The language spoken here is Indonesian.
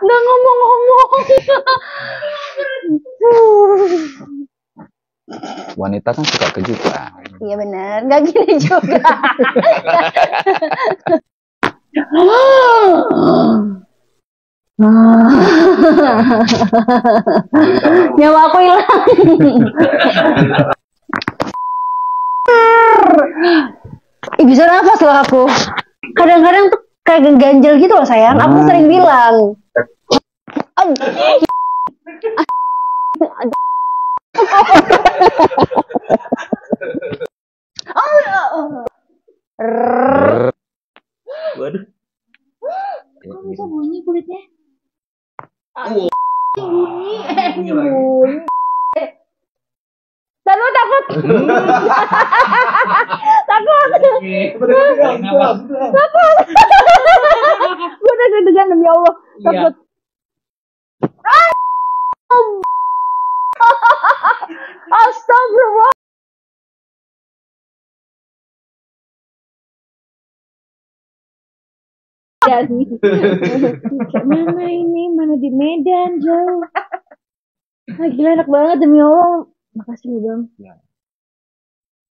Nggak ngomong-ngomong. Wanita kan suka kejutan. Iya benar, nggak gini juga. Nyawa aku hilang. Ih, bisa nafas loh aku. Kadang-kadang tuh kayak ganjel gitu loh sayang. Aku sering bilang. Waduh. Kok bisa bunyi kulitnya? Bunyi, Bunyi bunyi. Lalu takut. takut. Demi Allah. Takut. Ah! Astagfirullah. Ya, mana ini? Mana di Medan jauh? Ah, gila enak banget demi Allah. Makasih bang. Ya.